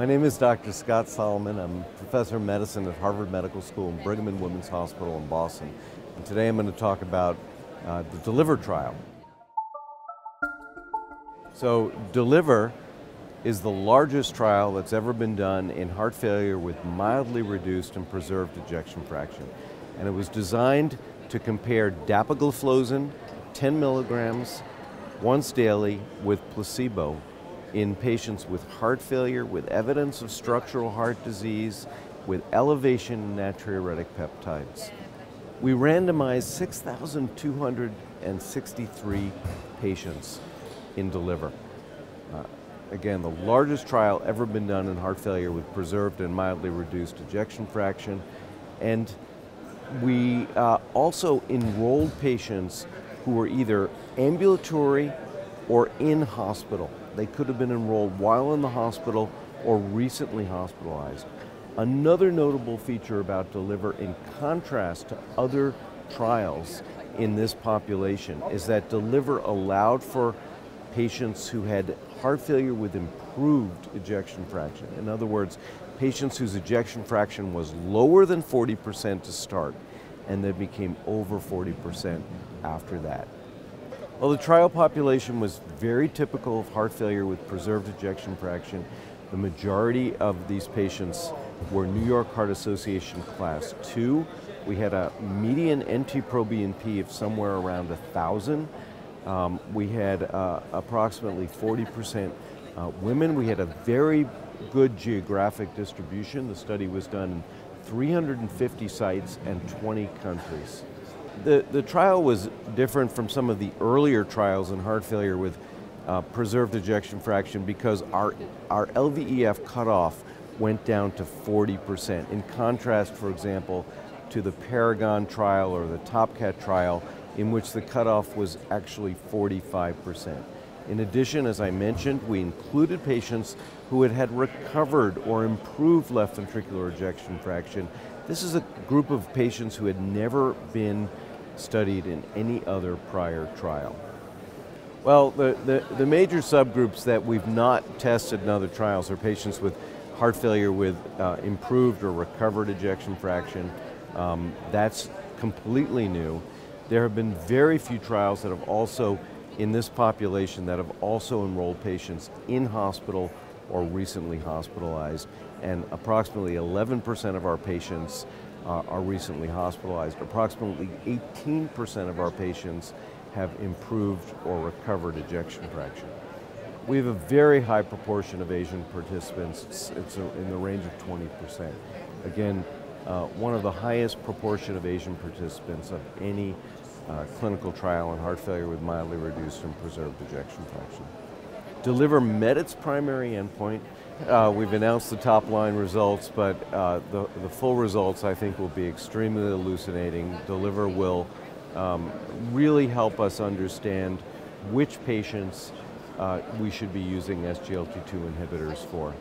My name is Dr. Scott Solomon. I'm professor of medicine at Harvard Medical School and Brigham and Women's Hospital in Boston. And today I'm going to talk about uh, the DELIVER trial. So, DELIVER is the largest trial that's ever been done in heart failure with mildly reduced and preserved ejection fraction. And it was designed to compare dapagliflozin, 10 milligrams, once daily with placebo in patients with heart failure, with evidence of structural heart disease, with elevation in natriuretic peptides. We randomized 6,263 patients in DELIVER. Uh, again, the largest trial ever been done in heart failure with preserved and mildly reduced ejection fraction. And we uh, also enrolled patients who were either ambulatory or in hospital. They could have been enrolled while in the hospital or recently hospitalized. Another notable feature about DELIVER, in contrast to other trials in this population, is that DELIVER allowed for patients who had heart failure with improved ejection fraction. In other words, patients whose ejection fraction was lower than 40% to start and then became over 40% after that. Well, the trial population was very typical of heart failure with preserved ejection fraction. The majority of these patients were New York Heart Association class 2. We had a median NT-proBNP of somewhere around 1,000. Um, we had uh, approximately 40% uh, women. We had a very good geographic distribution. The study was done in 350 sites and 20 countries. The, the trial was different from some of the earlier trials in heart failure with uh, preserved ejection fraction because our, our LVEF cutoff went down to 40%. In contrast, for example, to the Paragon trial or the TopCat trial, in which the cutoff was actually 45%. In addition, as I mentioned, we included patients who had had recovered or improved left ventricular ejection fraction. This is a group of patients who had never been studied in any other prior trial? Well, the, the, the, major subgroups that we've not tested in other trials are patients with heart failure with uh, improved or recovered ejection fraction. Um, that's completely new. There have been very few trials that have also, in this population, that have also enrolled patients in hospital or recently hospitalized, and approximately 11% of our patients uh, are recently hospitalized. Approximately 18% of our patients have improved or recovered ejection fraction. We have a very high proportion of Asian participants. It's, a, in the range of 20%. Again, uh, one of the highest proportion of Asian participants of any uh, clinical trial in heart failure with mildly reduced and preserved ejection fraction. Deliver met its primary endpoint. Uh, we've announced the top line results, but uh, the, the full results I think will be extremely elucidating. Deliver will um, really help us understand which patients uh, we should be using SGLT2 inhibitors for.